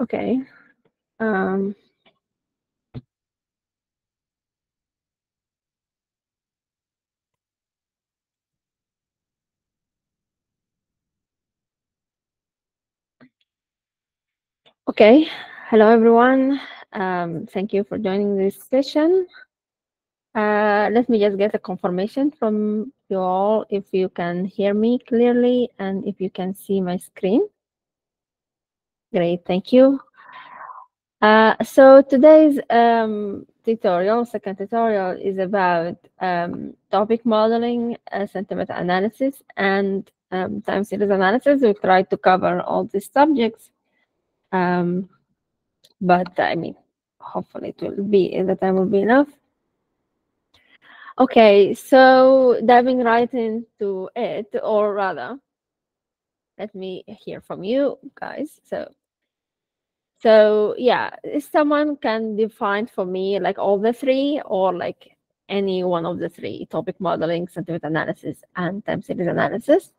Okay. Um, okay. Hello, everyone. Um, thank you for joining this session. Uh, let me just get a confirmation from you all if you can hear me clearly and if you can see my screen. Great, thank you. Uh, so today's um, tutorial, second tutorial, is about um, topic modeling, uh, sentiment analysis, and um, time series analysis. We try to cover all these subjects, um, but I mean, hopefully it will be, the time will be enough. Okay, so diving right into it, or rather, let me hear from you guys. So, so yeah, if someone can define for me like all the three, or like any one of the three: topic modeling, sentiment analysis, and time series analysis.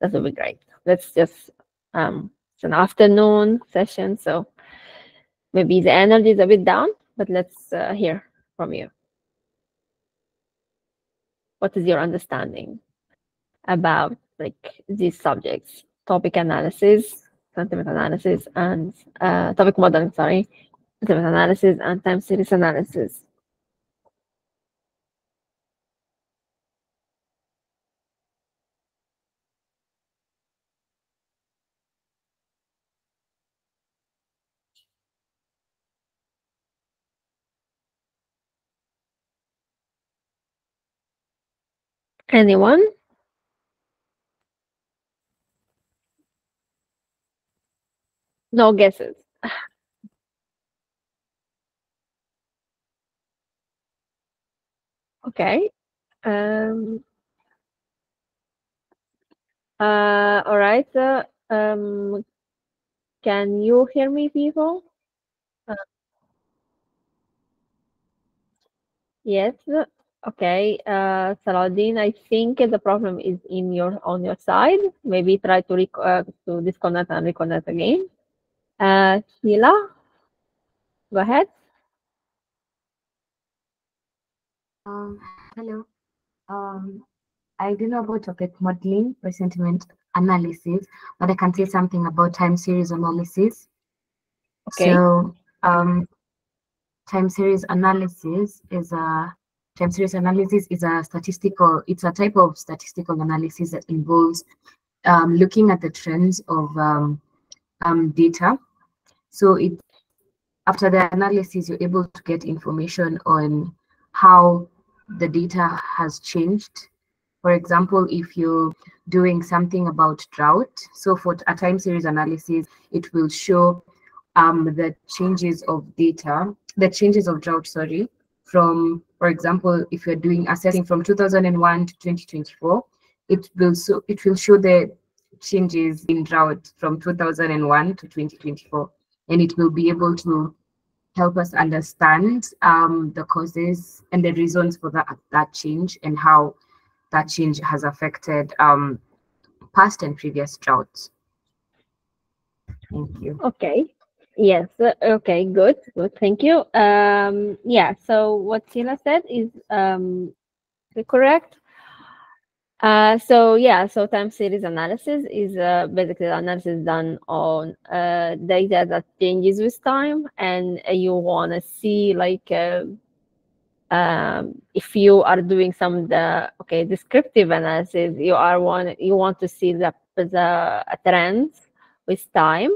That would be great. Let's just um, it's an afternoon session, so maybe the energy is a bit down, but let's uh, hear from you what is your understanding about like these subjects topic analysis sentiment analysis and uh, topic modeling sorry. Sentiment analysis and time series analysis. Anyone no guesses. Okay um uh all right uh, um can you hear me people? Uh, yes okay uh Saladin, i think the problem is in your on your side. Maybe try to rec- uh, to disconnect and reconnect again uh sheila go ahead Um, hello. Um, I don't know about topic modeling or sentiment analysis, but I can say something about time series analysis. Okay. So, um, time series analysis is a time series analysis is a statistical. It's a type of statistical analysis that involves um, looking at the trends of um, um, data. So it after the analysis, you're able to get information on how the data has changed. For example, if you're doing something about drought, so for a time series analysis, it will show um, the changes of data, the changes of drought, sorry, from, for example, if you're doing assessing from 2001 to 2024, it will so it will show the changes in drought from 2001 to 2024, and it will be able to help us understand um, the causes and the reasons for that that change and how that change has affected um, past and previous droughts. Thank you. Okay. Yes. uh, Okay. Good. Good. Thank you. Um, yeah. So what Sheila said is um, correct. Uh, so yeah. So time series analysis is uh, basically analysis done on uh, data that changes with time, and you want to see like uh, um, if you are doing some the okay descriptive analysis, you are want you want to see the the trends with time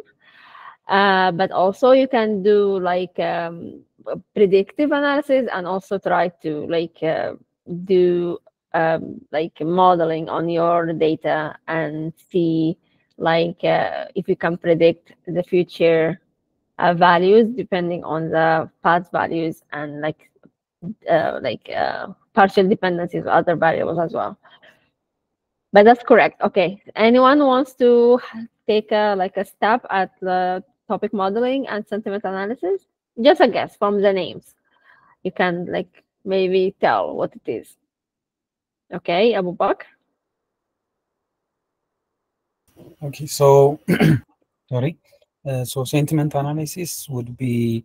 uh, but also you can do like um, predictive analysis and also try to like uh, do um, like modeling on your data and see like uh, if you can predict the future uh, values depending on the past values and like uh, like uh, partial dependencies other variables as well but that's correct okay anyone wants to take a like a step at the topic modeling and sentiment analysis? Just a guess from the names. You can like maybe tell what it is. Okay, Abu Bakr. Okay, so sorry. Uh, so sentiment analysis would be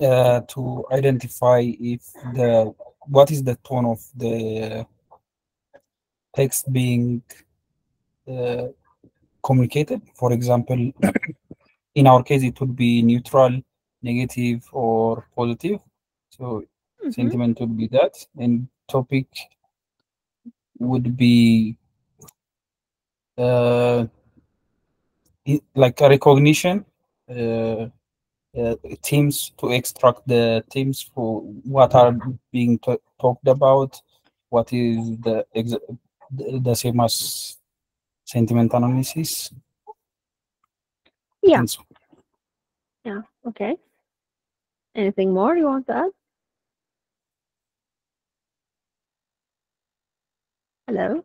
uh, to identify if the what is the tone of the text being uh, communicated. For example, in our case, it would be neutral, negative, or positive. So Mhm. sentiment would be that, and topic would be uh, like a recognition. Uh, uh, teams to extract the teams for what are being ta- talked about, what is the ex- the the same as sentiment analysis. Yeah. so- Yeah. Okay. Anything more you want to add? Hello.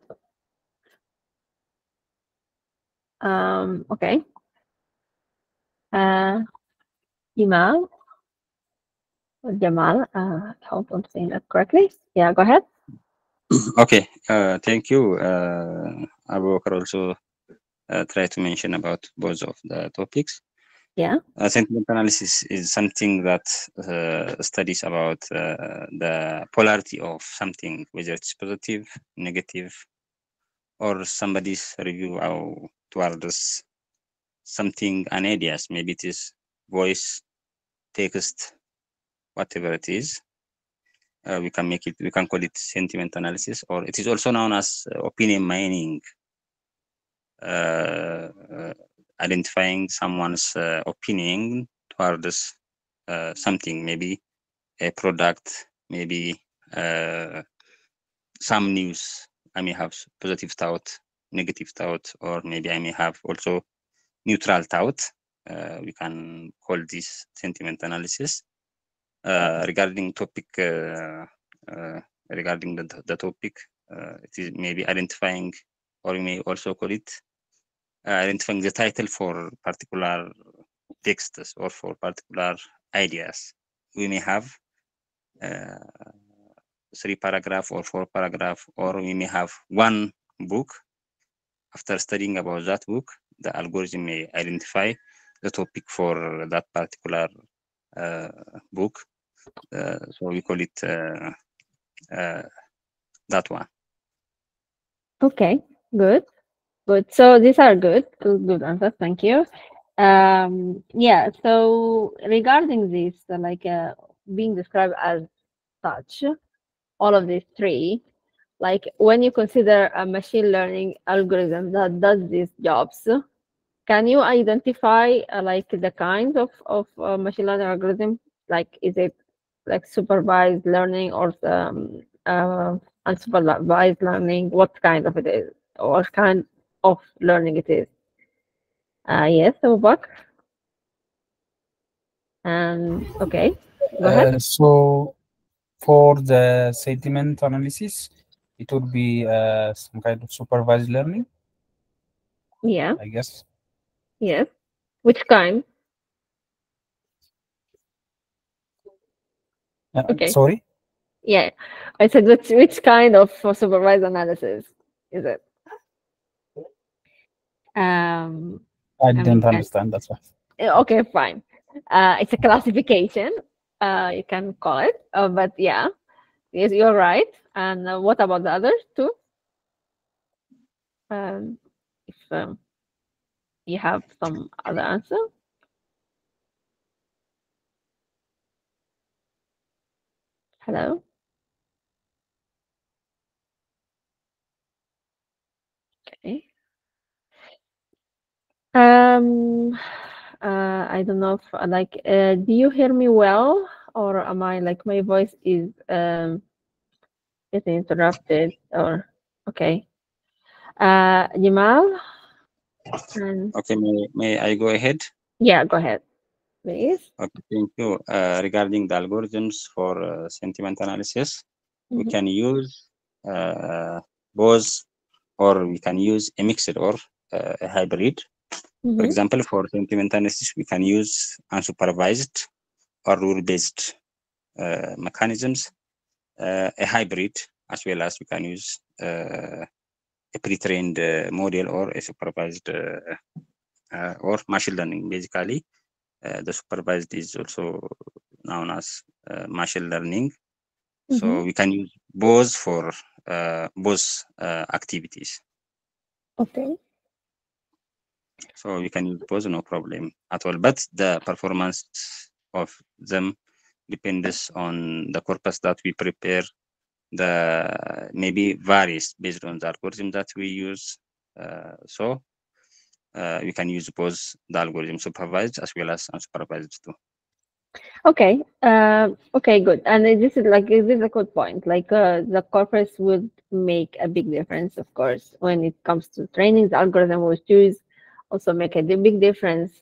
Um. Okay. Uh, Jamal. Jamal. Uh, I hope I'm saying that correctly. Yeah. Go ahead. Okay, uh, thank you. Uh, Abu Bakr also uh, tried to mention about both of the topics. Yeah. Uh, sentiment analysis is something that uh, studies about uh, the polarity of something, whether it's positive, negative, or somebody's review towards something, an ideas. Maybe it is voice, text, whatever it is uh, we can make it we can call it sentiment analysis or it is also known as uh, opinion mining uh, uh, identifying someone's uh, opinion towards uh, something maybe a product maybe uh, some news. I may have positive thought negative thought or maybe i may have also neutral thought. Uh, we can call this sentiment analysis. Uh, regarding topic uh, uh, regarding the, the topic uh, it is maybe identifying or you may also call it identifying the title for particular texts or for particular ideas we may have uh, three paragraph or four paragraph or we may have one book after studying about that book the algorithm may identify the topic for that particular uh, book uh, so we call it uh, uh, that one Okay. Good. Good. So these are good. Good, answers. Thank you. Um. Yeah. So regarding this, uh, like uh, being described as such, all of these three, like when you consider a machine learning algorithm that does these jobs, can you identify uh, like the kinds of of uh, machine learning algorithm? Like, is it like supervised learning or um, uh, unsupervised learning? What kind of it is? What kind of learning it is? Uh, yes, Abu Bakr. And okay, go ahead. Uh, so for the sentiment analysis, it would be uh, some kind of supervised learning, Yeah. I guess. Yes. Which kind? Uh, Okay. Sorry. Yeah, I said which which kind of supervised analysis is it? Um. I didn't understand. That's why. eh, Okay, fine. Uh, it's a classification. Uh, you can call it. Uh, but yeah, yes, you're right. And uh, what about the others too? Um, if um, you have some other answer. Hello. Okay. Um, uh, I don't know if uh, like, uh, do you hear me well, or am I like my voice is um getting interrupted? Or okay. Uh, Jamal. And okay may, may i go ahead yeah, go ahead, please. okay thank you uh, regarding the algorithms for uh, sentiment analysis we Mhm. can use uh, both or we can use a mixed or uh, a hybrid For Mhm. example, for sentiment analysis, we can use unsupervised or rule-based uh, mechanisms, uh, a hybrid, as well as we can use uh, a pre-trained uh, model or a supervised uh, uh, or machine learning basically. Uh, the supervised is also known as uh, machine learning. So Mhm. we can use both for uh, both uh, activities. Okay. So we can use both, no problem at all. But the performance of them depends on the corpus that we prepare. The maybe varies based on the algorithm that we use. Uh, so uh, we can use both the algorithm supervised as well as unsupervised too. Okay. Um, okay, good. And this is like this is a good point. Like uh, the corpus would make a big difference, of course, when it comes to training. The algorithm we choose also make a big difference.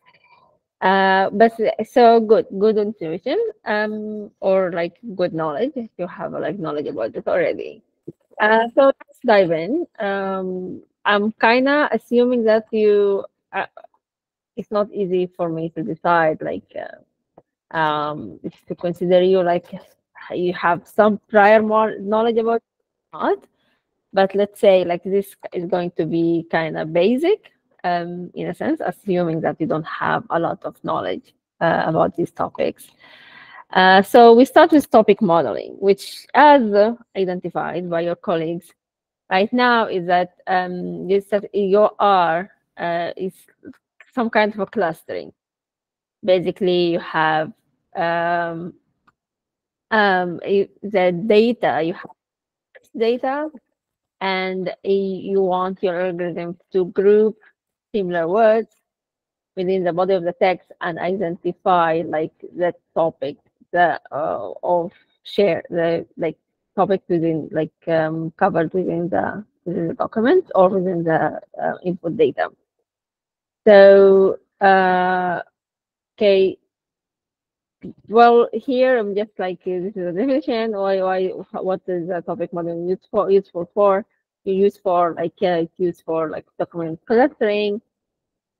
Uh, but so good, good intuition, um, or like good knowledge if you have like knowledge about it already. Uh, so let's dive in. Um, I'm kind of assuming that you. Uh, it's not easy for me to decide like. Uh, um, if to consider you like you have some prior more knowledge about not but let's say like this is going to be kind of basic um, in a sense assuming that you don't have a lot of knowledge uh, about these topics. Uh, so we start with topic modeling which as identified by your colleagues right now is that um, this your r uh, is some kind of a clustering. Basically you have um, um, the data you have data and you want your algorithm to group similar words within the body of the text and identify like the topic the uh, of share the like topic within like um, covered within the within the document or within the uh, input data so uh, okay well, here I'm just like uh, this is a definition. Why, why, what is the topic model used for? Useful for? You use for like uh, it's used for like document clustering.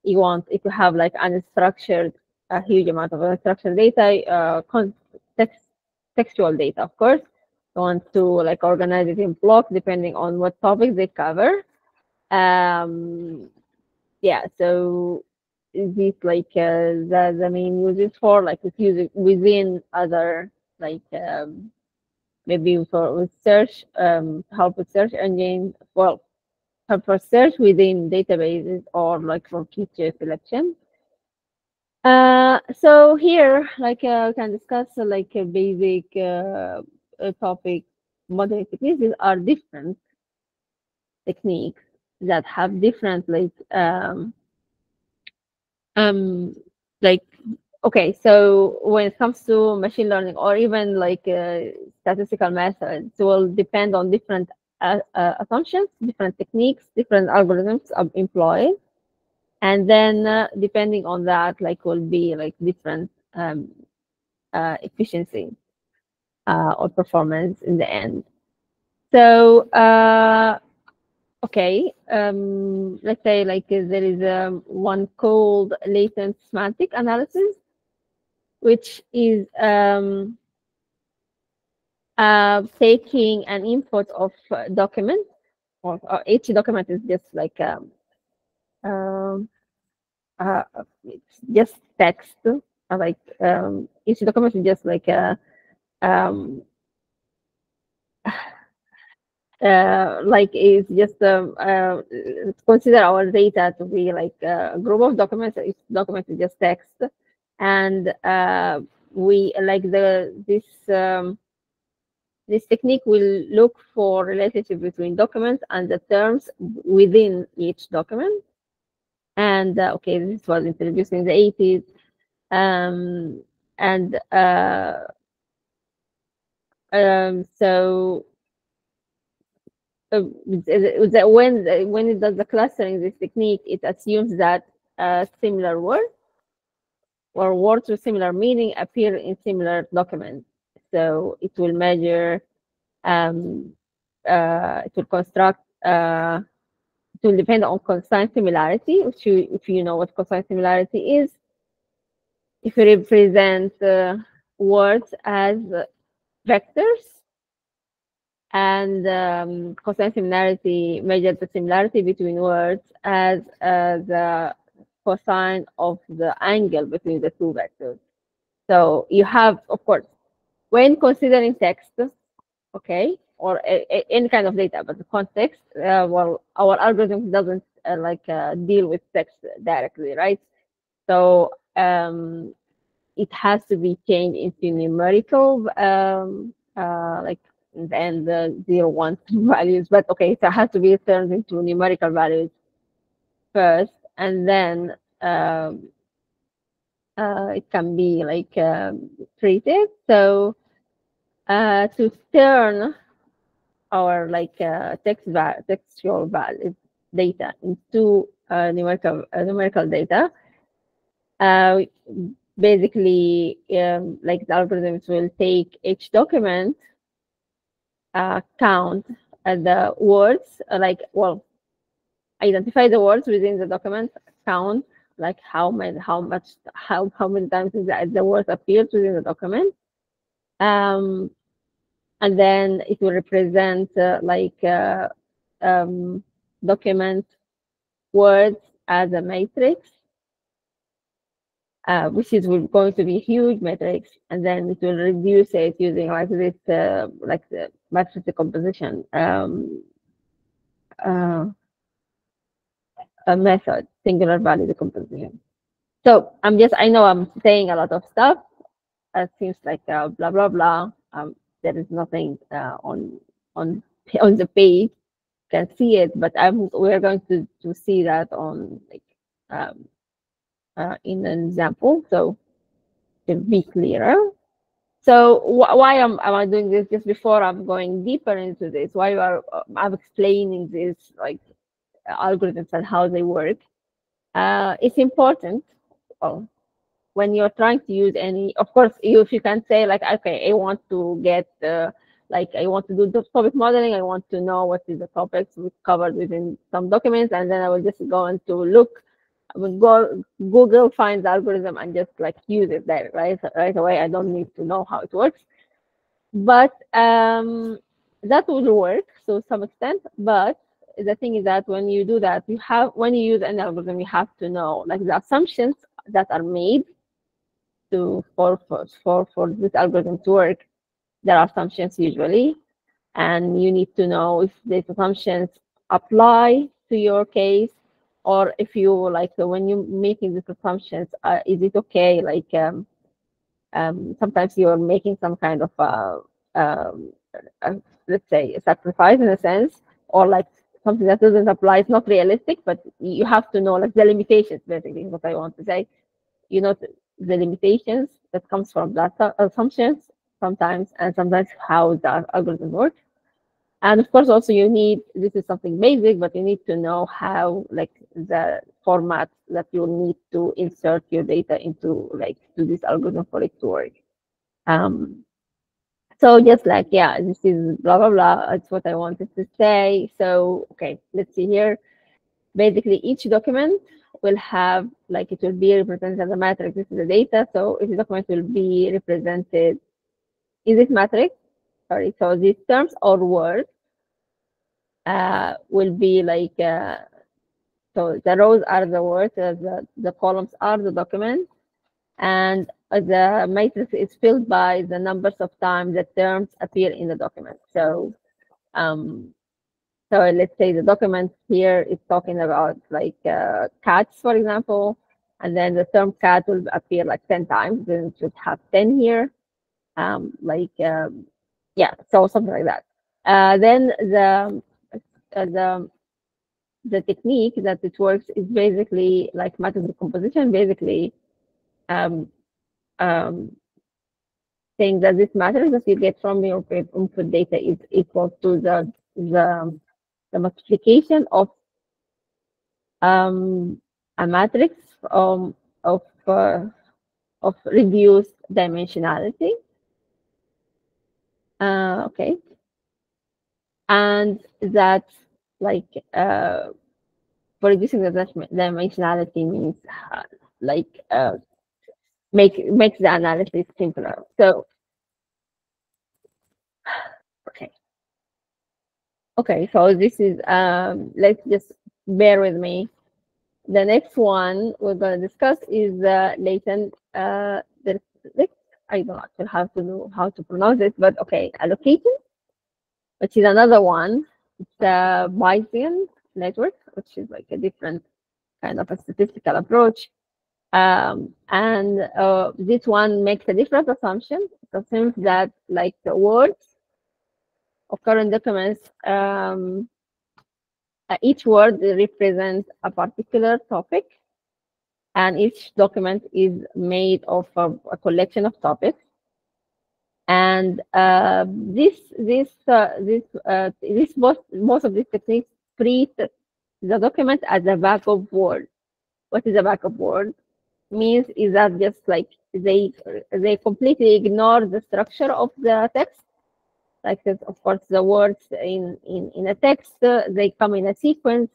You want if you have like unstructured, a huge amount of unstructured data, uh, context, textual data, of course. You want to like organize it in blocks depending on what topic they cover. Um, yeah, so is this like uh, the, the main uses for like it's used within other like um, maybe for with search um, help with search engine well for search within databases or like for feature selection. Uh, so here like uh, we can discuss uh, like a basic uh, topic. Modeling techniques are different techniques that have different like um, um like okay so when it comes to machine learning or even like uh, statistical methods will depend on different uh, uh, assumptions different techniques different algorithms employed. And then uh, depending on that like will be like different um, uh, efficiency uh, or performance in the end. So okay um let's say like there is um, one called latent semantic analysis which is um uh taking an input of uh, document or, or each document is just like um um uh, it's just text uh, like um each document is just like a um uh, like it's just um, uh, consider our data to be like a group of documents. Each document is just text, and uh, we like the this um, this technique will look for relationship between documents and the terms within each document. And uh, okay, this was introduced in the 80s, um, and uh, um, so uh, when when it does the clustering this technique it assumes that uh, similar words or words with similar meaning appear in similar documents. So it will measure um, uh, it will construct uh, it will depend on cosine similarity which you if you know what cosine similarity is. If you represent uh, words as vectors and um, cosine similarity measures the similarity between words as uh, the cosine of the angle between the two vectors. So you have, of course, when considering text, okay, or a, a, any kind of data, but the context, uh, well, our algorithm doesn't uh, like uh, deal with text directly, right? So um, it has to be changed into numerical, um, uh, like and the zero one values. But okay, so it has to be turned into numerical values first, and then um, uh, it can be like um, treated. So uh, to turn our like uh, text va textual data into uh, numerical uh, numerical data, uh, basically um, like the algorithms will take each document count the words like well identify the words within the document count like how many how much how how many times the, the word appears within the document. Um and then it will represent uh, like uh, um, document words as a matrix uh, which is going to be a huge matrix, and then it will reduce it using like this, uh, like the matrix decomposition um, uh, a method, singular value decomposition. So I'm just, I know I'm saying a lot of stuff. It seems like uh, blah blah blah. Um, there is nothing uh, on on on the page. You can see it, but I'm we're going to to see that on like um, uh, in an example, so to be clearer. So wh why am, am I doing this just before I'm going deeper into this? Why are uh, I'm explaining this like algorithms and how they work? Uh, it's important. When you're trying to use any, of course, if you can say like, okay, I want to get uh, like I want to do the topic modeling. I want to know what is the topics we covered within some documents, and then I will just go and to look I would go Google finds algorithm and just like use it there right right away. I don't need to know how it works, but um, that would work to some extent. But the thing is that when you do that, you have when you use an algorithm, you have to know like the assumptions that are made to for for for, this algorithm to work. There are assumptions usually, and you need to know if these assumptions apply to your case or if you like so when you're making these assumptions uh, is it okay like um, um, sometimes you're making some kind of uh, um, uh, let's say a sacrifice in a sense or like something that doesn't apply it's not realistic but you have to know like the limitations basically what i want to say you know the limitations that comes from that assumptions sometimes and sometimes how the algorithm works and of course, also you need, this is something basic, but you need to know how like the format that you need to insert your data into like to this algorithm for it to work. Um, so just like, yeah, this is blah, blah, blah. That's what I wanted to say. So, okay, let's see here. Basically, each document will have, like it will be represented as a matrix. This is the data. So each document will be represented in this matrix sorry, so these terms or words uh, will be like, uh, so the rows are the words, uh, the, the columns are the documents, and the matrix is filled by the numbers of times the terms appear in the document. So, um, so let's say the document here is talking about like uh, cats, for example, and then the term cat will appear like 10 times, then it should have 10 here. Um, like um, yeah, so something like that. Uh, then the uh, the the technique that it works is basically like matrix decomposition, basically um, um, saying that this matrix that you get from your input data is equal to the the, the multiplication of um, a matrix um, of uh, of reduced dimensionality uh, okay. And that like uh, for reducing the dimensionality means uh, like uh, make makes the analysis simpler. So okay. Okay, so this is um let's just bear with me. the next one we're going to discuss is the latent uh, the, I don't actually have to know how to pronounce it, but okay, allocated, which is another one. It's a Bayesian network, which is like a different kind of a statistical approach. Um, and uh, this one makes a different assumption. It assumes that like the words of current documents, um, uh, each word represents a particular topic and each document is made of a, a collection of topics. And uh, this this uh, this uh, this most most of these techniques treat the document as a bag of word. What is a bag of word? Means is that just like they they completely ignore the structure of the text. Like that of course the words in in in a text uh, they come in a sequence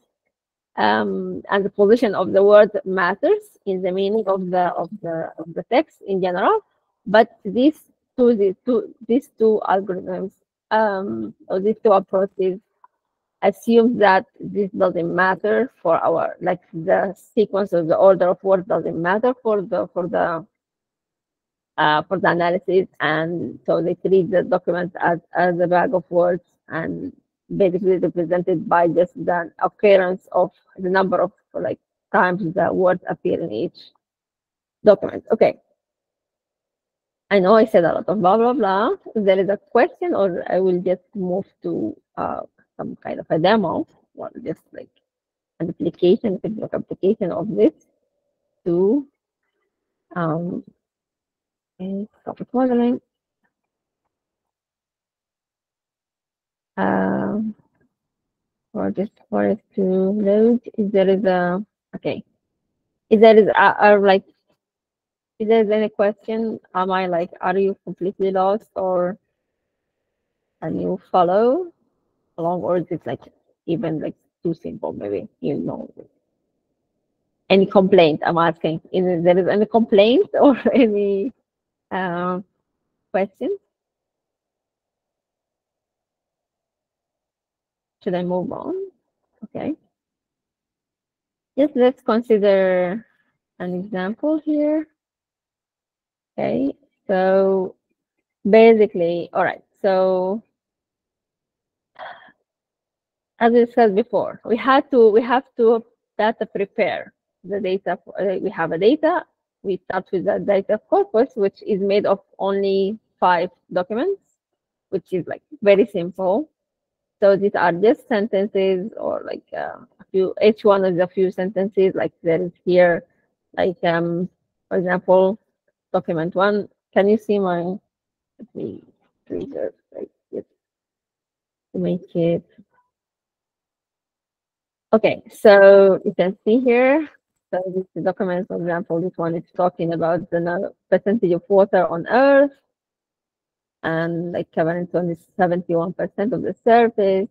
um, and the position of the word matters in the meaning of the of the of the text in general. But these two these two these two algorithms um, or these two approaches assume that this doesn't matter for our like the sequence or the order of words doesn't matter for the for the uh, for the analysis, and so they treat the document as as a bag of words and basically represented by just the occurrence of the number of like times the words appear in each document. Okay. I know I said a lot of blah, blah, blah. If there is a question or I will just move to uh, some kind of a demo or just like an application, a application of this to um, topic modeling. um, or just for it to load. If there is a okay, if there is a like, if there's any question, am I like, are you completely lost or can you follow along, or is like even like too simple? Maybe you know. Any complaint? I'm asking. Is there is any complaint or any uh, questions? Should I move on? Okay. Yes, let's consider an example here. Okay, so basically, all right, so as we said before, we had to, we have to data prepare the data. Uh, we have a data. We start with the data corpus, which is made of only five documents, which is like very simple. So these are just sentences or like uh, a few, each one is a few sentences like there is here, like, um, for example, document one. Can you see my, let me trigger like it to make it. Okay, so you can see here, so this document, for example, this one is talking about the percentage of water on Earth and like covering 71% of the surface,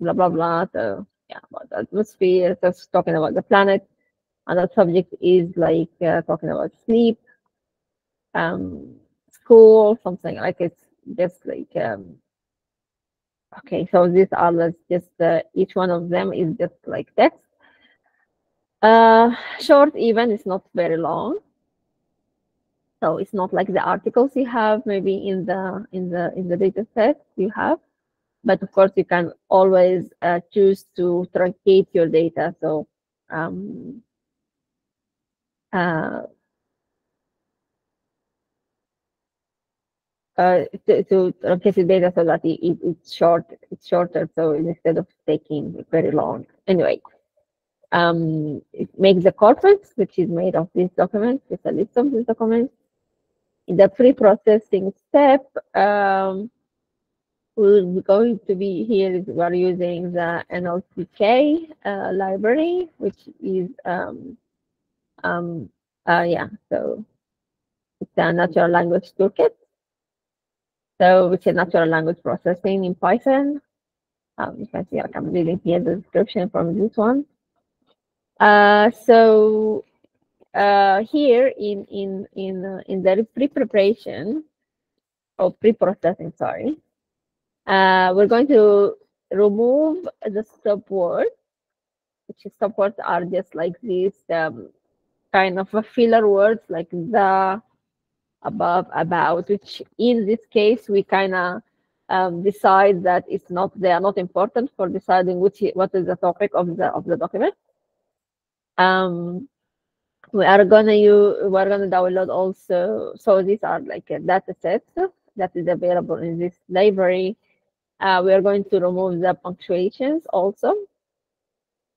blah, blah, blah. So yeah, about the atmosphere, just talking about the planet. Another subject is like uh, talking about sleep, um, school, something like it's just like, um, okay, so these are just, uh, each one of them is just like text. Uh, short even, it's not very long. So it's not like the articles you have maybe in the in the in the data set you have, but of course you can always uh, choose to truncate your data. So um, uh, uh, to, to the data so that it, it, it's short, it's shorter. So instead of taking very long, anyway. Um, it makes the corpus, which is made of these documents, it's a list of these documents in the pre-processing step, um, we're going to be here, we're using the NLTK uh, library, which is, um, um, uh, yeah, so it's a natural language toolkit. So it's a natural language processing in Python. Um, you can see like I'm reading here the description from this one. Uh, so uh, here in in in uh, in the pre-preparation or pre-processing, sorry, uh, we're going to remove the stop word which support are just like these um, kind of a filler words like the, above, about, which in this case we kind of um, decide that it's not they are not important for deciding which what is the topic of the of the document. Um, we are gonna use we're gonna download also. So these are like a data set that is available in this library. Uh, we are going to remove the punctuations also.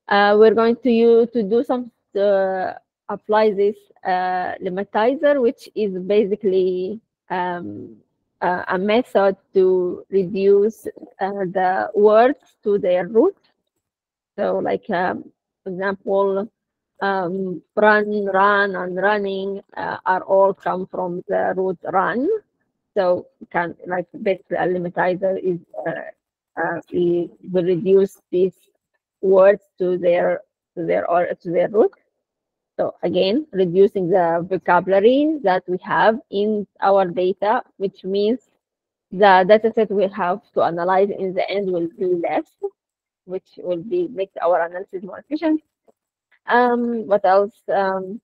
Uh, we're going to use to do some uh, apply this uh, lemmatizer, which is basically um, uh, a method to reduce uh, the words to their root. So like, um, example, um, run, run, and running uh, are all come from the root run. So can like basically a lemmatizer is uh, uh, we reduce these words to their to their or to their root. So again, reducing the vocabulary that we have in our data, which means the data set we have to analyze in the end will be less, which will be make our analysis more efficient. Um, what else? Um,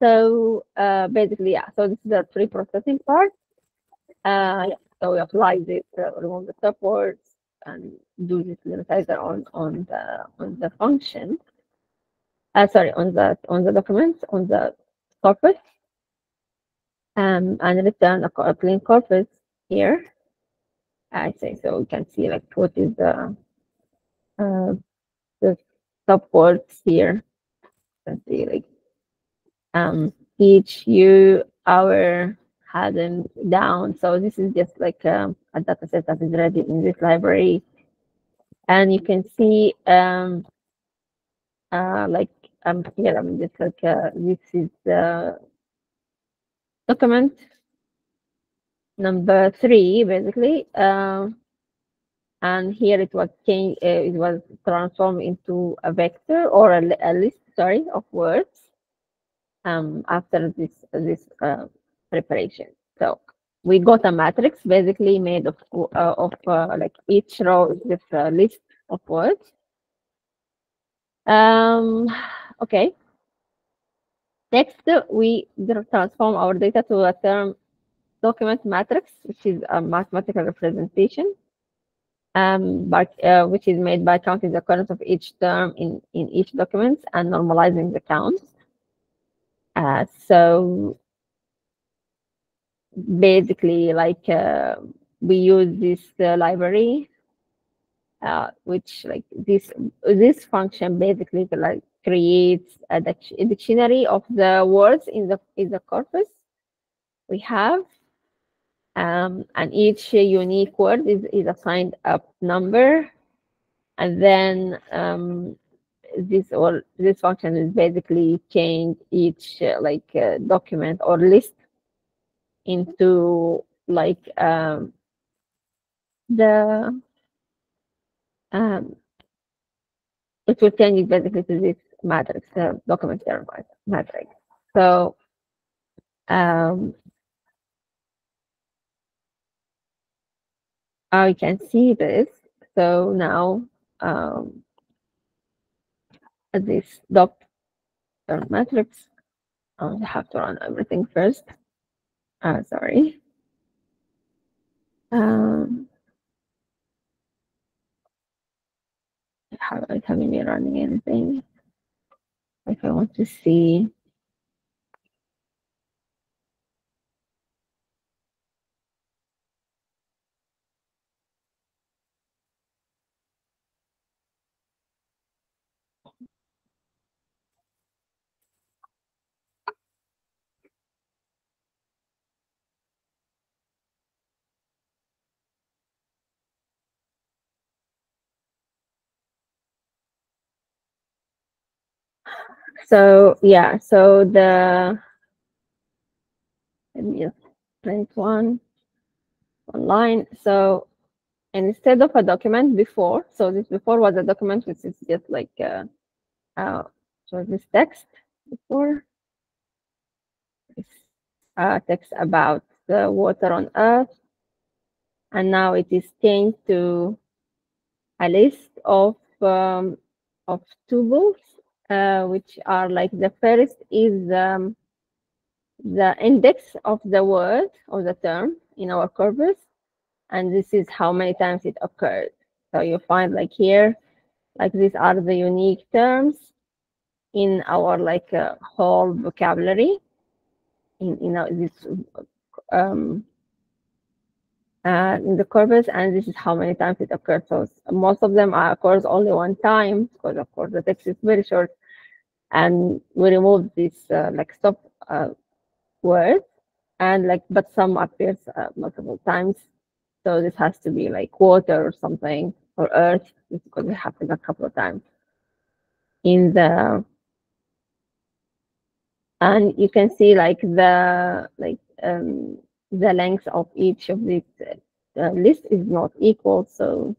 so uh, basically, yeah. So this is the pre-processing part. Uh, yeah. So we apply this, uh, remove the stop words, and do this lemmatizer on on the on the function uh, sorry, on the on the document on the corpus, um, and return a, clean corpus here. I say so we can see like what is the uh, the stop words here. Let's see like um each u hour had them down. So this is just like um, a data set that is ready in this library. And you can see um, uh, like I'm here, I'm just like, uh, this is the document number three, basically. Um, and here it was changed, uh, it was transformed into a vector or a, a list, sorry, of words um, after this, this uh, preparation. So we got a matrix basically made of, uh, of uh, like each row is just a list of words. Um, Okay. Next, we transform our data to a term document matrix, which is a mathematical representation, um, but, uh, which is made by counting the occurrence of each term in, in each document and normalizing the counts. Uh, so basically, like uh, we use this uh, library, uh, which like this this function basically like creates a, dictionary of the words in the in the corpus. We have um, and each unique word is, is assigned a number. And then um, this or this function is basically change each uh, like uh, document or list into like um, the um, it will change it basically to this matrix, the document matrix. So um, I can see this. So now um, this doc matrix, I have to run everything first. Uh, sorry. Um, I haven't been running anything if I want to see So yeah, so the let me just print one online. So instead of a document before, so this before was a document which is just like uh, uh so this text before. Uh, text about the water on earth. And now it is changed to a list of um, of tuples, uh, which are like the first is um, the index of the word or the term in our corpus, and this is how many times it occurred. So you find like here, like these are the unique terms in our like uh, whole vocabulary. In you know this um, uh, in the corpus, and this is how many times it occurs. So most of them are occurs only one time because of course the text is very short, and we remove this uh, like stop uh, words, and like but some appears uh, multiple times. So this has to be like water or something or earth. Because it happened a couple of times in the and you can see like the like um, the length of each of these uh, list is not equal. So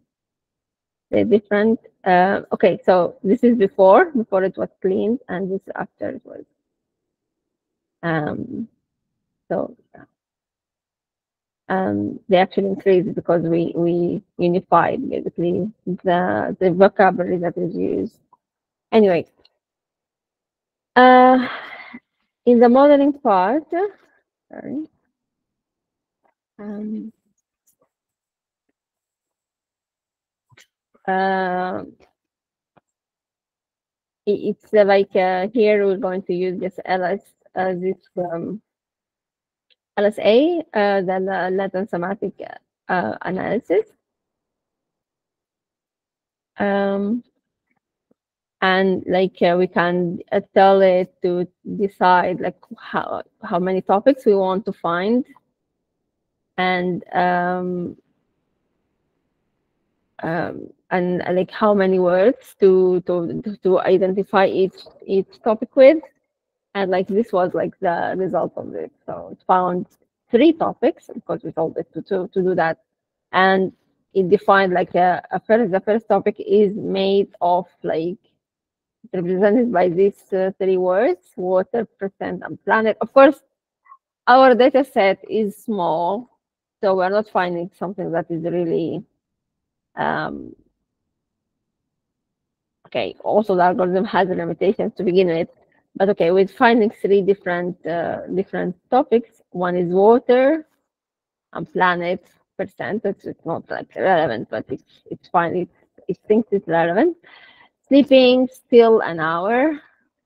they're different uh, okay so this is before before it was cleaned and this after it was um so um they actually increased because we we unified basically the the vocabulary that is used. Anyway uh in the modeling part sorry um, uh, it's uh, like uh, here we're going to use this LS uh, this um, LSA uh, the la- Latent semantic uh, analysis. Um, and like uh, we can uh, tell it to decide like how how many topics we want to find. And um, um, and uh, like how many words to to to identify each each topic with. And like this was like the result of it. So it found three topics because we told it to to, to do that. And it defined like a, a first the first topic is made of like represented by these uh, three words water percent and planet. Of course our data set is small so we're not finding something that is really um, okay also the algorithm has limitations to begin with but okay with finding three different uh, different topics one is water and planet percent it's, it's not like relevant but it's it's fine it, it thinks it's relevant. Sleeping still an hour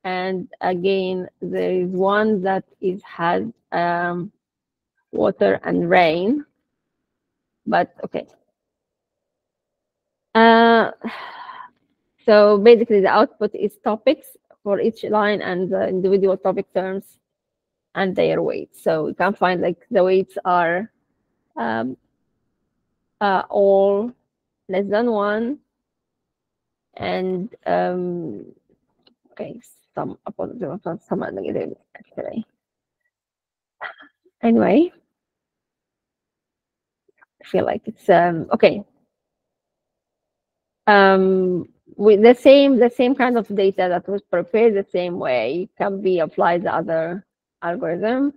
and again there is one that is has um, water and rain but okay. Uh, so basically the output is topics for each line and the individual topic terms and their weights so you can find like the weights are um, uh, all less than one and um, okay some positive some negative actually. Anyway I feel like it's um okay. Um with the same the same kind of data that was prepared the same way can be applied to other algorithm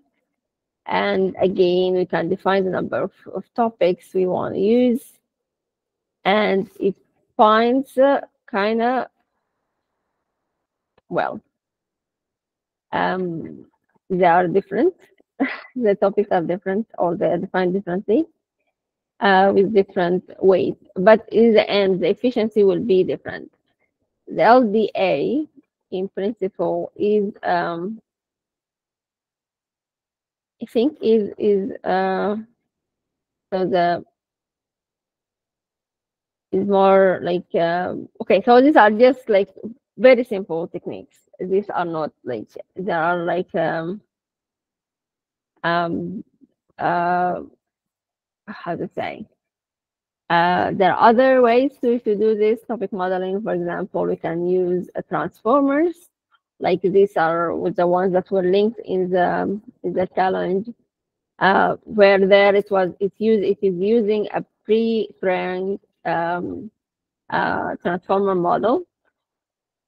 and again we can define the number of, of topics we want to use. And it finds uh, kind of well um they are different. The topics are different or they are defined differently uh, with different weights. But in the end, the efficiency will be different. The LDA, in principle, is um, I think is is uh, so the is more like um, okay. So these are just like very simple techniques. These are not like there are like um, um uh how to say uh, there are other ways to, to do this topic modeling. For example, we can use uh, transformers. Like these are the ones that were linked in the in the challenge, uh, where there it was it use it is using a pre-trained um, uh, transformer model,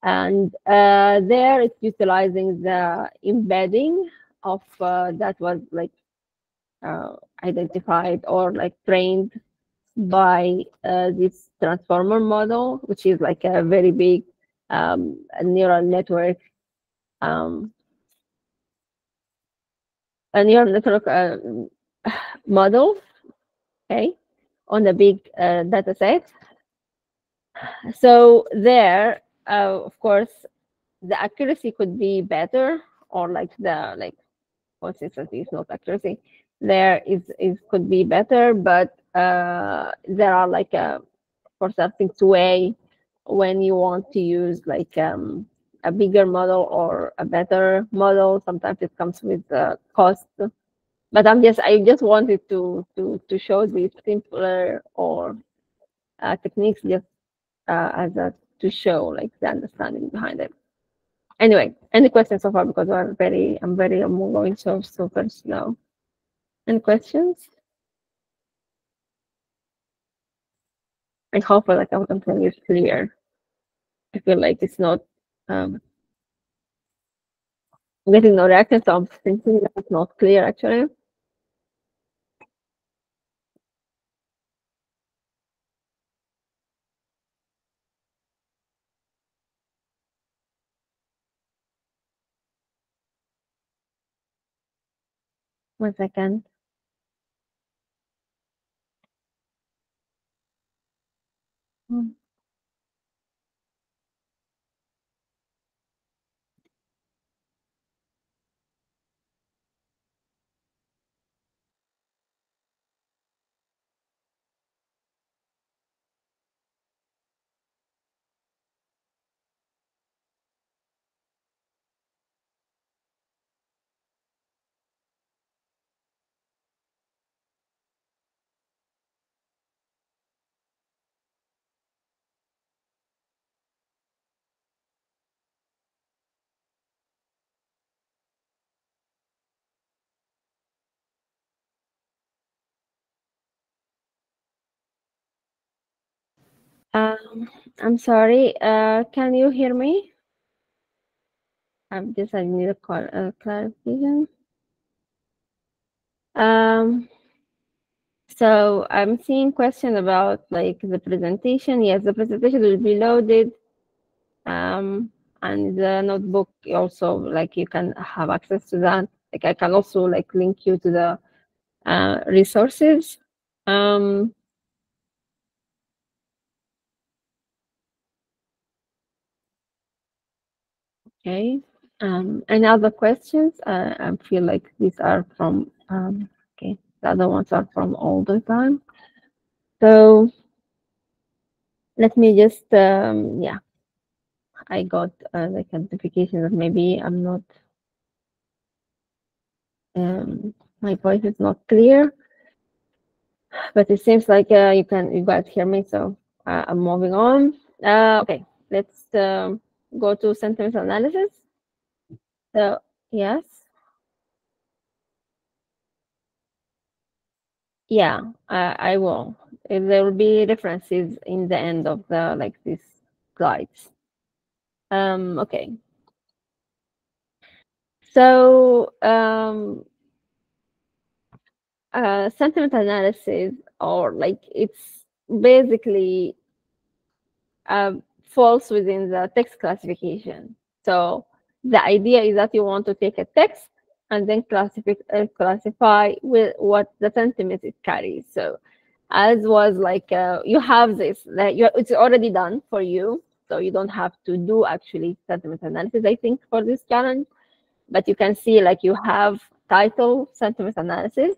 and uh, there it's utilizing the embedding of uh, that was like uh, identified or like trained by uh, this transformer model, which is like a very big um, neural network um, a neural network uh, model, okay, on a big uh, data set. So there, uh, of course, the accuracy could be better, or like the like consistency is not accuracy. There is is could be better, but uh, there are like a for something to weigh when you want to use like um, a bigger model or a better model. Sometimes it comes with uh, cost. But I'm just I just wanted to to to show these simpler or uh, techniques just uh, as a to show like the understanding behind it. Anyway, any questions so far because I'm very I'm very I'm going so super slow. Any questions? I hope like I'm is clear. I feel like it's not um, getting no reaction, so I'm thinking that's not clear actually. One second. Hmm. Um, I'm sorry. Uh, can you hear me? I'm just I need a call, uh, clarification. Um, so I'm seeing question about like the presentation. Yes, the presentation will be loaded. Um, and the notebook also like you can have access to that. Like I can also like link you to the uh, resources. Um, okay. Um, any other questions? I feel like these are from um, okay. The other ones are from all the time. So let me just um, yeah. I got uh, like a notification that maybe I'm not um, my voice is not clear, but it seems like uh, you can you guys hear me. So uh, I'm moving on. Uh, okay, let's um, go to sentiment analysis. So yes. Yeah, I, I will. There will be references in the end of the like these slides. Um, okay. So um, uh, sentiment analysis, or like it's basically uh, falls within the text classification. So the idea is that you want to take a text and then classify uh, classify with what the sentiment it carries. So as was like uh, you have this that you it's already done for you, so you don't have to do actually sentiment analysis. I think for this challenge, but you can see like you have title sentiment analysis,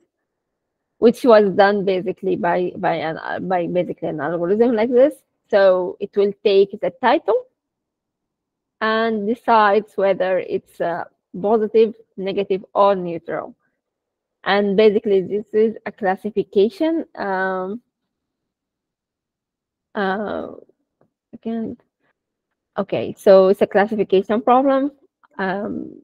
which was done basically by by an by basically an algorithm like this. So it will take the title and decides whether it's uh, positive, negative, or neutral. And basically, this is a classification. Um, uh, again, okay, so it's a classification problem. Um,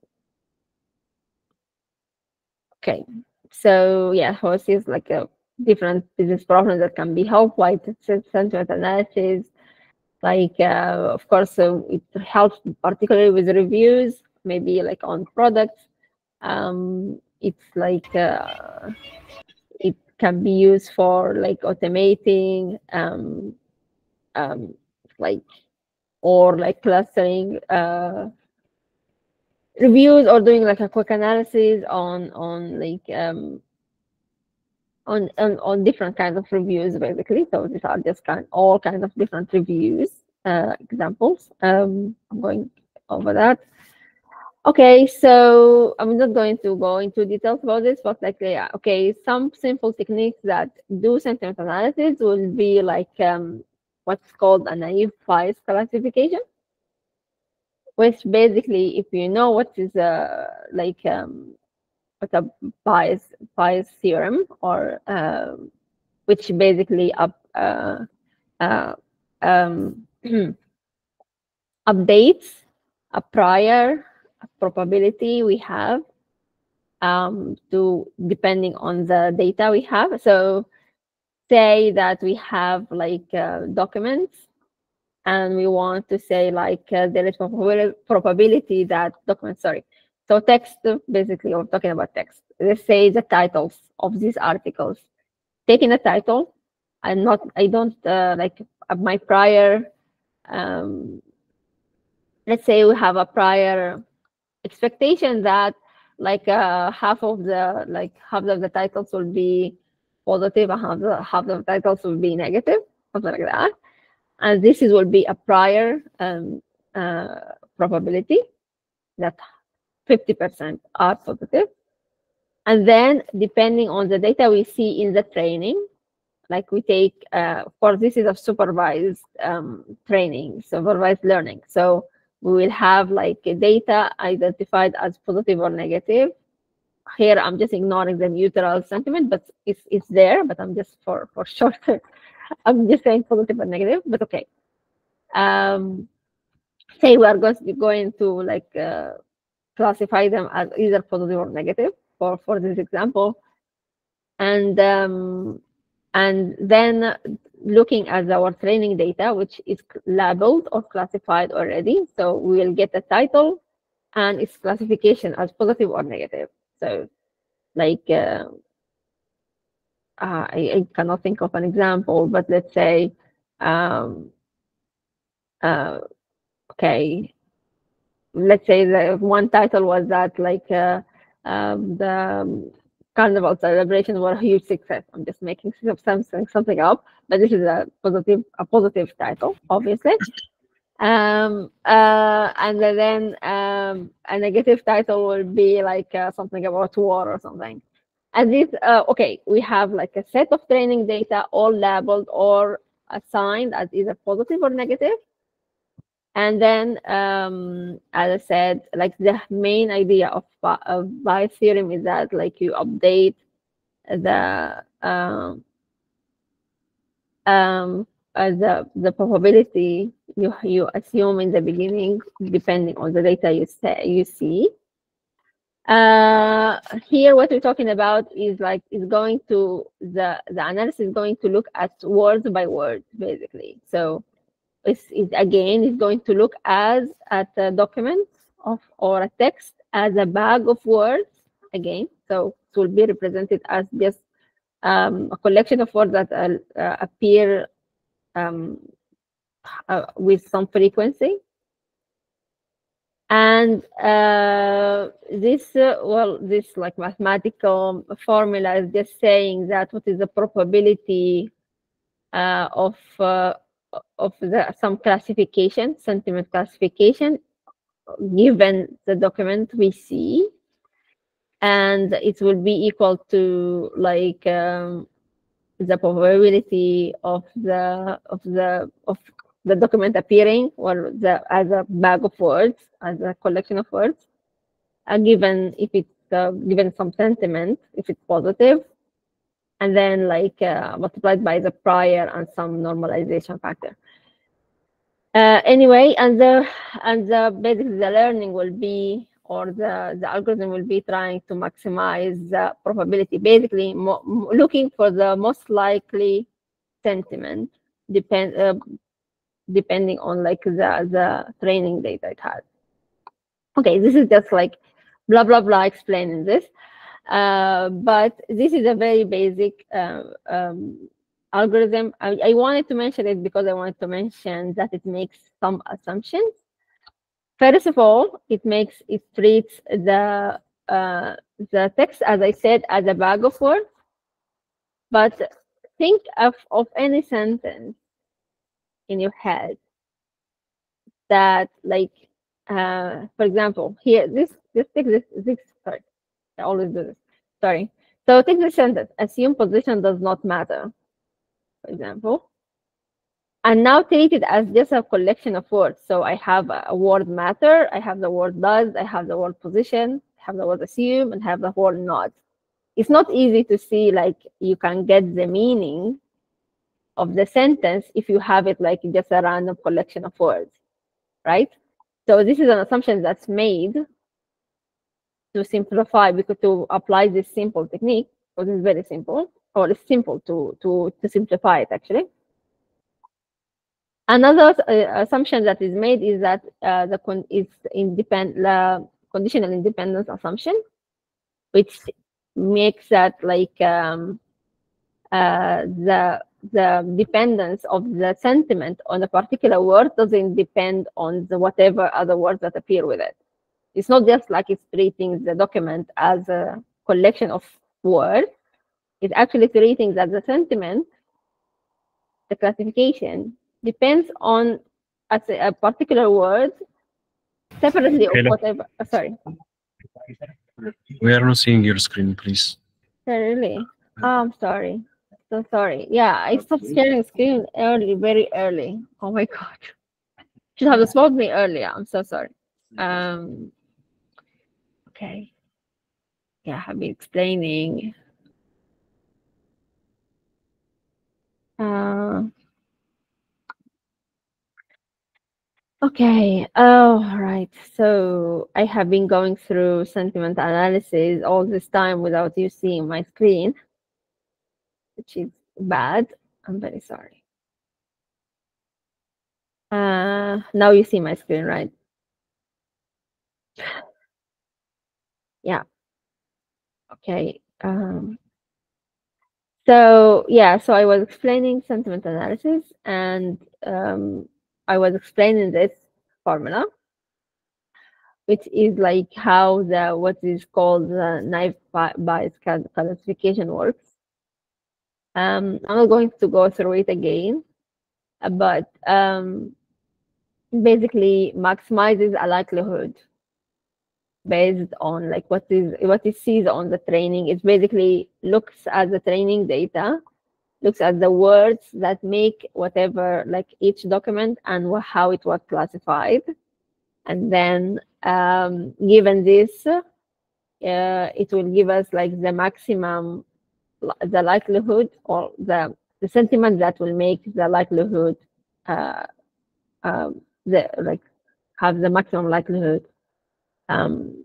okay, so yeah, horse is like a different business problems that can be helped by sentiment analysis. Like, uh, of course, uh, it helps particularly with reviews, maybe like on products. Um, it's like uh, it can be used for like automating, um, um, like or like clustering uh, reviews or doing like a quick analysis on on like um, on, on on different kinds of reviews basically. So these are just kind all kinds of different reviews uh, examples. Um, I'm going over that. Okay, so I'm not going to go into details about this, but like, yeah, okay, some simple techniques that do sentiment analysis will be like um, what's called a naive Bayes classification, which basically, if you know what is a like um, what a Bayes Bayes theorem, or um, which basically up uh, uh, um, updates a prior probability we have um, to depending on the data we have. So say that we have like uh, documents and we want to say like uh, there is probability that document, sorry. So text, basically, we're talking about text. Let's say the titles of these articles. Taking a title, I'm not, I don't uh, like my prior, um, let's say we have a prior expectation that like uh, half of the like half of the titles will be positive and half the half of the titles will be negative, something like that. And this is will be a prior um, uh, probability that 50% are positive. And then depending on the data we see in the training, like we take, uh, for this is a supervised um, training, supervised learning. So we will have like data identified as positive or negative. Here, I'm just ignoring the neutral sentiment, but it's, it's there, but I'm just for, for short, I'm just saying positive or negative, but okay. Um, say we are going to, going to like uh, classify them as either positive or negative for, for this example. And um, and then looking at our training data, which is labeled or classified already. So we will get a title and its classification as positive or negative. So like, uh, uh, I, I, cannot think of an example, but let's say, um, uh, okay, let's say the one title was that like uh, um, the carnival celebrations were a huge success. I'm just making something something up, but this is a positive a positive title, obviously. Um, uh, and then um, a negative title will be like uh, something about war or something. And this, uh, okay, we have like a set of training data all labeled or assigned as either positive or negative. And then, um, as I said, like the main idea of, of Bayes theorem is that like you update the um, um, uh, the the probability you you assume in the beginning, depending on the data you say you see. Uh, here, what we're talking about is like is going to the the analysis is going to look at word by word, basically. So is, is again is going to look as at a document of or a text as a bag of words again. So it will be represented as just um, a collection of words that uh, uh, appear um, uh, with some frequency. And uh, this uh, well this like mathematical formula is just saying that what is the probability of of the, some classification, sentiment classification, given the document we see. And it will be equal to like um, the probability of the of the of the document appearing or the as a bag of words, as a collection of words, uh, given if it's uh, given some sentiment, if it's positive, and then like uh, multiplied by the prior and some normalization factor. Uh, anyway, and the and the basically the learning will be or the the algorithm will be trying to maximize the probability, basically looking for the most likely sentiment depend uh, depending on like the the training data it has. Okay, this is just like blah blah blah explaining this. Uh, but this is a very basic uh, um, algorithm. I, I wanted to mention it because I wanted to mention that it makes some assumptions. First of all, it makes it treats the uh, the text, as I said, as a bag of words. But think of, of any sentence in your head that, like, uh, for example, here, this, this text, this, this, I always do this, sorry. So take the sentence, assume position does not matter, for example. And now treat it as just a collection of words. So I have a word matter, I have the word does, I have the word position, have the word assume and have the word not. It's not easy to see like you can get the meaning of the sentence if you have it like just a random collection of words, right? So this is an assumption that's made to simplify because to apply this simple technique, because it's very simple, or it's simple to to to simplify it actually. Another uh, assumption that is made is that uh, the con is independent. Conditional independence assumption, which makes that like um, uh, the the dependence of the sentiment on a particular word doesn't depend on the whatever other words that appear with it. It's not just like it's treating the document as a collection of words. It's actually treating that the sentiment, the classification, depends on a, a particular word separately of Hello. whatever. uh, sorry. We are not seeing your screen, please. Really? Oh, I'm sorry. So sorry. Yeah, I stopped sharing screen early, very early. Oh my god. Should have spoken me earlier. I'm so sorry. Um okay. Yeah, been explaining. Uh, Okay. Oh, right. So I have been going through sentiment analysis all this time without you seeing my screen, which is bad. I'm very sorry. Uh, now you see my screen, right? Yeah. Okay. Um, so yeah, so I was explaining sentiment analysis and um, I was explaining this formula, which is like how the what is called the naive bi- Bayes classification works. Um, I'm not going to go through it again, but um, basically maximizes a likelihood based on like what is what it sees on the training. It basically looks at the training data looks at the words that make whatever like each document and how it was classified and then um, given this uh, it will give us like the maximum the likelihood or the the sentiment that will make the likelihood uh, um, the like have the maximum likelihood um,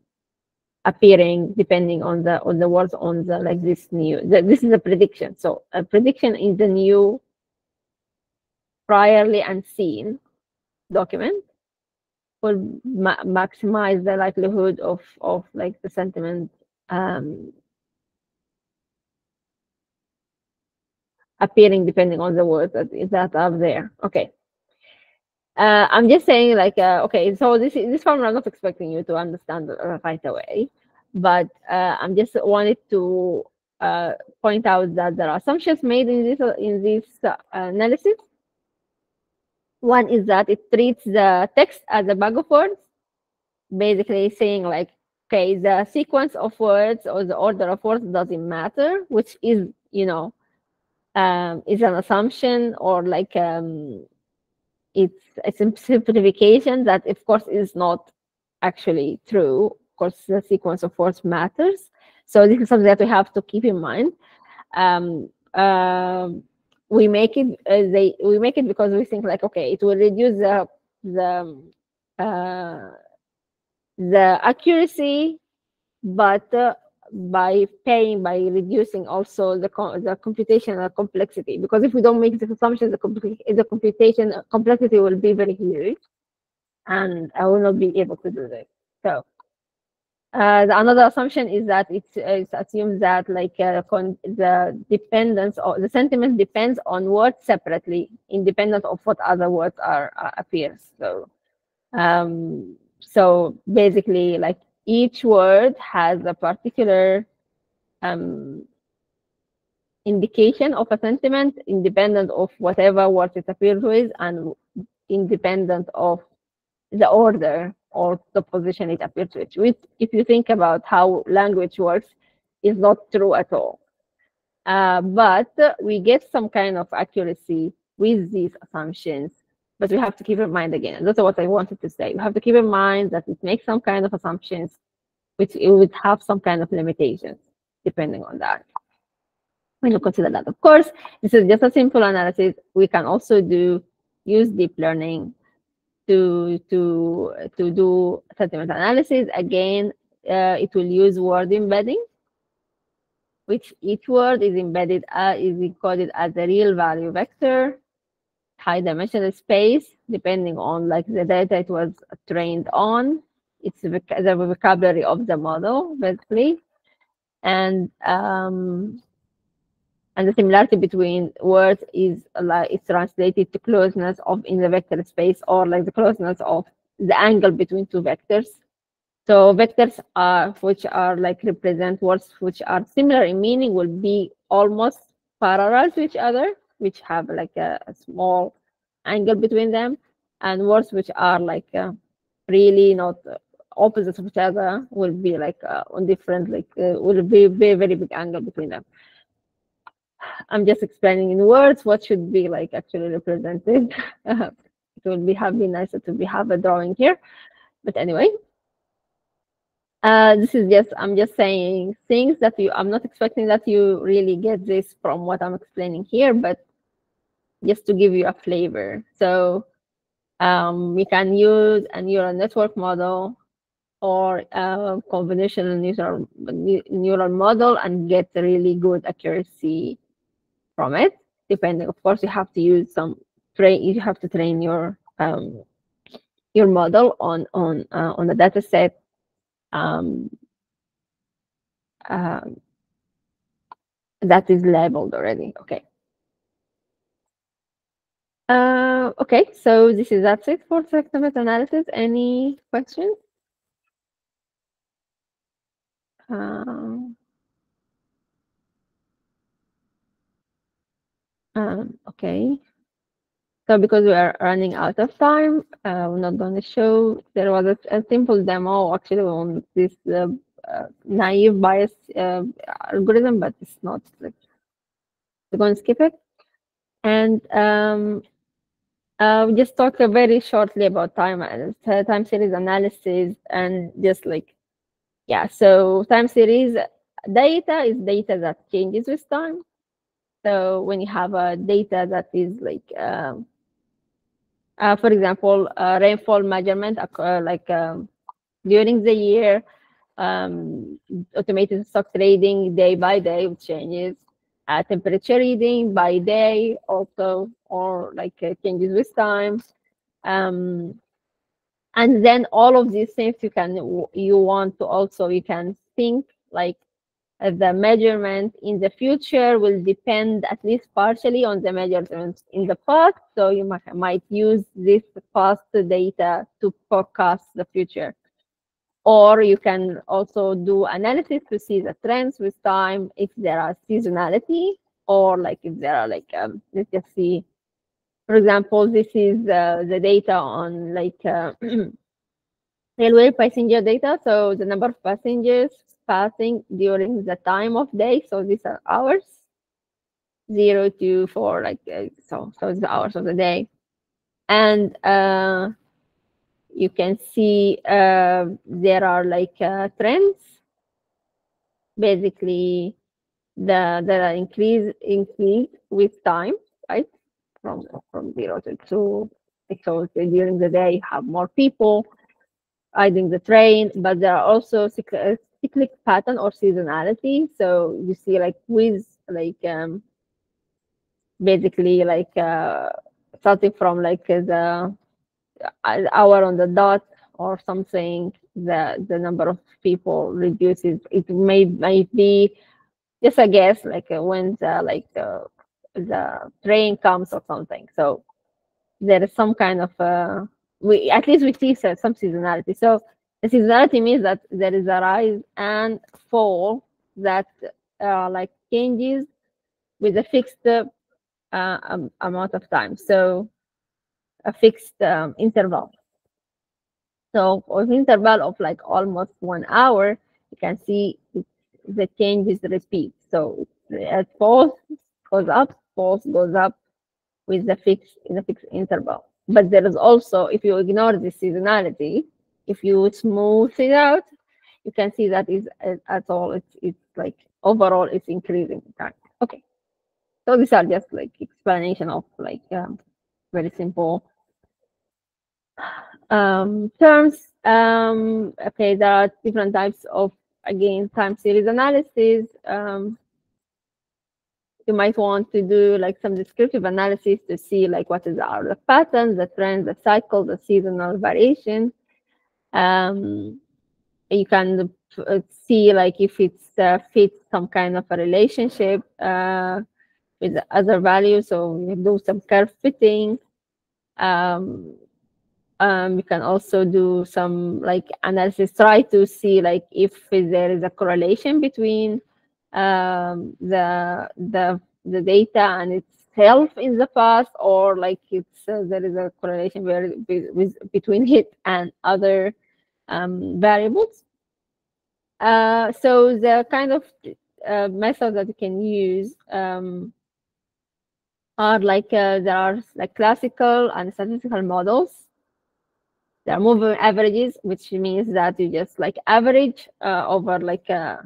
appearing depending on the on the words on the like this new the, this is a prediction. So a prediction is the new priorly unseen document will ma- maximize the likelihood of of like the sentiment um appearing depending on the words that, that are there. Okay uh, I'm just saying, like, uh, okay, so this this formula, I'm not expecting you to understand uh, right away, but uh, I'm just wanted to uh, point out that there are assumptions made in this in this uh, analysis. One is that it treats the text as a bag of words, basically saying like, okay, the sequence of words or the order of words doesn't matter, which is, you know, um, is an assumption or like um, it's a simplification that of course is not actually true. Of course the sequence of words matters. So this is something that we have to keep in mind. Um, um, we make it uh, they we make it because we think like okay it will reduce the the uh, the accuracy but uh, by paying by reducing also the co- the computational complexity because if we don't make these assumptions the, compli- the computation complexity will be very huge and I will not be able to do this so uh, the another assumption is that it, it assumes that like uh, the dependence or the sentiment depends on words separately, independent of what other words are uh, appears. So, um, so basically, like each word has a particular um, indication of a sentiment, independent of whatever word it appears with, and independent of the order or the position it appears with, which, if you think about how language works, is not true at all. Uh, but we get some kind of accuracy with these assumptions, but we have to keep in mind again, that's what I wanted to say. We have to keep in mind that it makes some kind of assumptions, which it would have some kind of limitations depending on that. When you consider that, of course, this is just a simple analysis. We can also do use deep learning to to to do sentiment analysis. Again, uh, it will use word embedding, which each word is embedded uh, is encoded as a real value vector, high dimensional space, depending on like the data it was trained on. It's the vocabulary of the model, basically, and um, and the similarity between words is like it's translated to closeness of in the vector space or like the closeness of the angle between two vectors. So vectors are which are like represent words which are similar in meaning will be almost parallel to each other, which have like a, a small angle between them, and words which are like uh, really not opposite of each other will be like uh, on different like uh, will be very very big angle between them. I'm just explaining in words what should be like actually represented. it would be have been nicer to be have a drawing here, but anyway. Uh, this is just I'm just saying things that you I'm not expecting that you really get this from what I'm explaining here, but just to give you a flavor. So um, we can use a neural network model or a convolutional neural neural model and get really good accuracy from it. Depending of course you have to use some train you have to train your um, your model on on uh, on the data set um, uh, that is labeled already. Okay uh, okay so this is that's it for sentiment analysis any questions um, Um, okay. So because we are running out of time, uh, we're not going to show. There was a, a simple demo actually on this uh, uh, naive Bayes uh, algorithm, but it's not like we're going to skip it. And um, uh, we just talked very shortly about time uh, time series analysis and just like yeah. So time series data is data that changes with time. So when you have a data that is like, um, uh, for example, uh, rainfall measurement, uh, like um, during the year, um, automated stock trading day by day changes, uh, temperature reading by day also, or like uh, changes with time. Um, and then all of these things you can, you want to also, you can think like uh, the measurement in the future will depend at least partially on the measurements in the past. So you might, might use this past data to forecast the future. Or you can also do analysis to see the trends with time, if there are seasonality, or like if there are like, um, let's just see, for example, this is uh, the data on like uh, railway passenger data. So the number of passengers passing during the time of day. So these are hours, zero to four, like uh, so. So it's the hours of the day, and uh, you can see uh, there are like uh, trends. Basically, the the increase increase with time, right? From from zero to two. So during the day, you have more people riding the train, but there are also cyclic pattern or seasonality. So you see like with like um, basically like uh, starting from like the hour on the dot or something the the number of people reduces. It may might be just a guess, like uh, when the like the the train comes or something. So there is some kind of uh, we at least we see some seasonality. So the seasonality means that there is a rise and fall that uh, like changes with a fixed uh, amount of time. So a fixed um, interval. So an interval of like almost one hour, you can see the changes repeat. So it falls, goes up, falls, goes up with the fixed in a fixed interval. But there is also, if you ignore the seasonality, if you smooth it out, you can see that is at all it's it's like overall it's increasing in time. Okay. So these are just like explanation of like um, very simple um, terms. Um, okay, there are different types of again time series analysis. Um, you might want to do like some descriptive analysis to see like what is are the patterns, the trends, the cycle, the seasonal variation. Um, you can uh, see like if it's uh, fits some kind of a relationship uh, with other values. So you do some curve fitting. Um, um, you can also do some like analysis, try to see like if there is a correlation between um, the the the data and itself in the past, or like it's uh, there is a correlation with, between it and other um, variables. Uh, so the kind of uh, method that you can use um, are like uh, there are like classical and statistical models. There are moving averages, which means that you just like average uh, over like a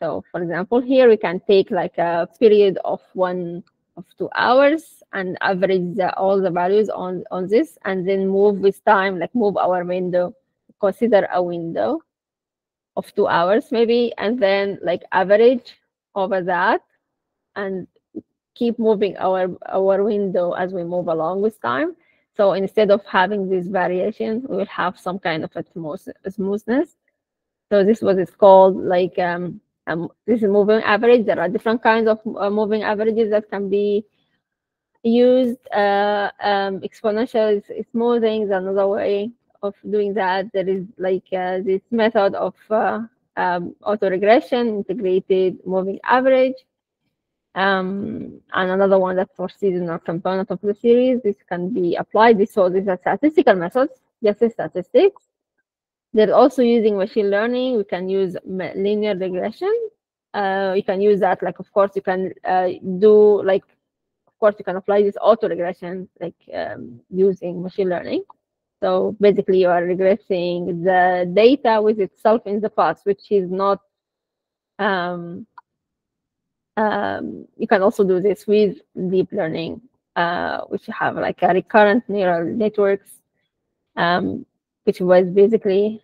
so for example, here we can take like a period of one of two hours and average the, all the values on, on this and then move with time, like move our window, consider a window of two hours maybe, and then like average over that and keep moving our, our window as we move along with time. So instead of having this variation, we will have some kind of a smooth- smoothness. So this was it's called like um, um, this is moving average. There are different kinds of uh, moving averages that can be used. Uh, um, exponential is- smoothing is another way of doing that. There is like uh, this method of uh, um, autoregression, integrated moving average. Um, and another one that's for seasonal component of the series. This can be applied. This so these are statistical methods, just statistics. They're also using machine learning. We can use linear regression. Uh, you can use that, like, of course, you can uh, do, like, of course, you can apply this auto regression, like, um, using machine learning. So basically, you are regressing the data with itself in the past, which is not. Um, um, you can also do this with deep learning, uh, which have like a recurrent neural networks um, which was basically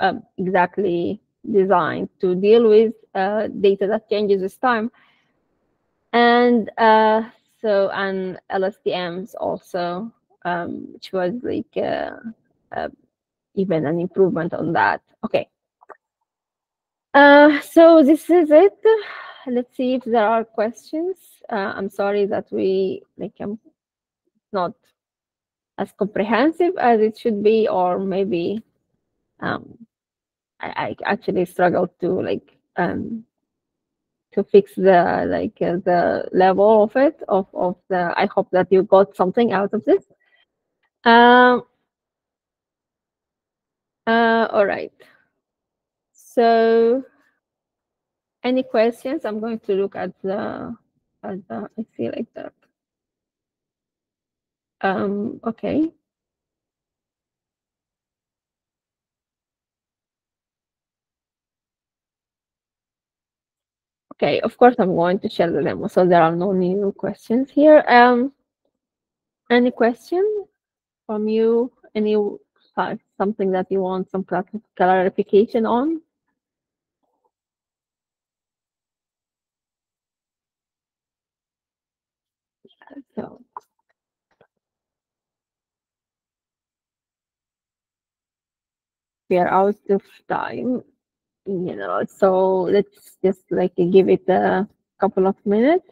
um, exactly designed to deal with uh, data that changes with time. And uh, so, and LSTMs also, um, which was like uh, uh, even an improvement on that. Okay. Uh, so this is it. Let's see if there are questions. Uh, I'm sorry that we like I'm not as comprehensive as it should be, or maybe um, I, I actually struggle to like um, to fix the like uh, the level of it of of the. I hope that you got something out of this. Um. Uh. All right. So, any questions? I'm going to look at the at the. I see like that. Um. Okay. Okay, of course I'm going to share the demo, so there are no new questions here. Um, any question from you? Any uh, something that you want some clarification on? So, we are out of time, you know, so let's just like give it a couple of minutes.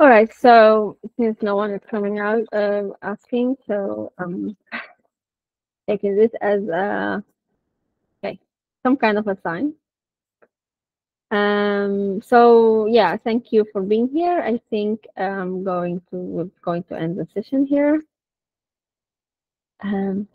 All right, so since no one is coming out uh, asking, so um, taking this as a okay, some kind of a sign. Um, so yeah, thank you for being here. I think I'm going to we're going to end the session here. Um,